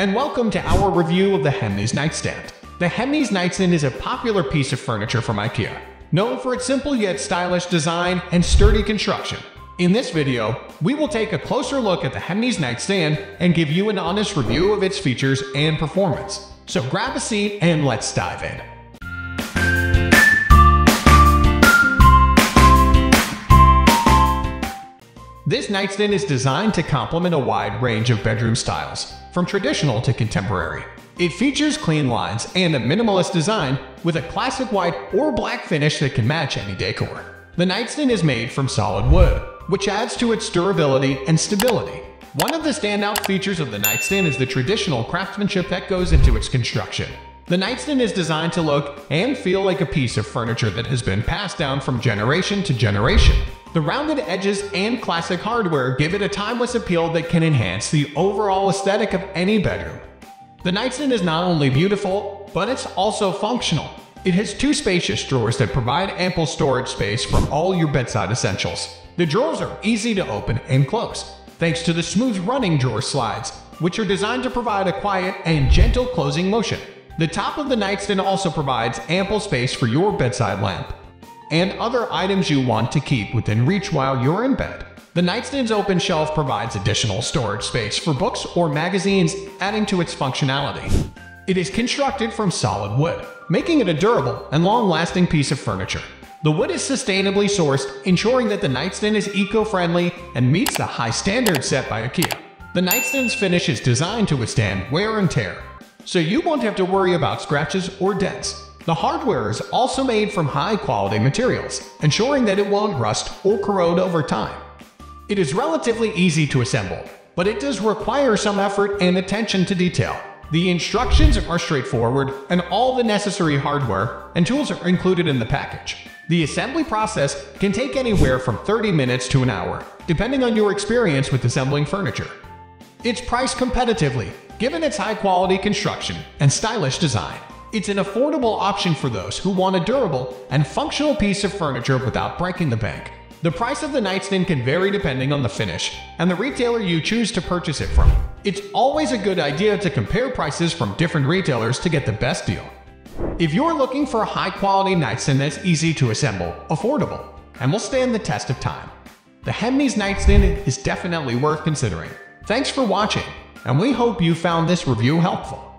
and welcome to our review of the Hemnes nightstand. The Hemnes nightstand is a popular piece of furniture from IKEA, known for its simple yet stylish design and sturdy construction. In this video, we will take a closer look at the Hemnes nightstand and give you an honest review of its features and performance. So grab a seat and let's dive in. This nightstand is designed to complement a wide range of bedroom styles, from traditional to contemporary. It features clean lines and a minimalist design with a classic white or black finish that can match any decor. The nightstand is made from solid wood, which adds to its durability and stability. One of the standout features of the nightstand is the traditional craftsmanship that goes into its construction. The nightstand is designed to look and feel like a piece of furniture that has been passed down from generation to generation. The rounded edges and classic hardware give it a timeless appeal that can enhance the overall aesthetic of any bedroom. The nightstand is not only beautiful, but it's also functional. It has two spacious drawers that provide ample storage space for all your bedside essentials. The drawers are easy to open and close, thanks to the smooth running drawer slides, which are designed to provide a quiet and gentle closing motion. The top of the nightstand also provides ample space for your bedside lamp, and other items you want to keep within reach while you're in bed. The nightstand's open shelf provides additional storage space for books or magazines, adding to its functionality. It is constructed from solid wood, making it a durable and long-lasting piece of furniture. The wood is sustainably sourced, ensuring that the nightstand is eco-friendly and meets the high standards set by IKEA. The nightstand's finish is designed to withstand wear and tear, so you won't have to worry about scratches or dents. The hardware is also made from high-quality materials, ensuring that it won't rust or corrode over time. It is relatively easy to assemble, but it does require some effort and attention to detail. The instructions are straightforward, and all the necessary hardware and tools are included in the package. The assembly process can take anywhere from 30 minutes to an hour, depending on your experience with assembling furniture. It's priced competitively, given its high-quality construction and stylish design. It's an affordable option for those who want a durable and functional piece of furniture without breaking the bank. The price of the nightstand can vary depending on the finish and the retailer you choose to purchase it from. It's always a good idea to compare prices from different retailers to get the best deal. If you're looking for a high-quality nightstand that's easy to assemble, affordable, and will stand the test of time, the Hemnes nightstand is definitely worth considering. Thanks for watching, and we hope you found this review helpful.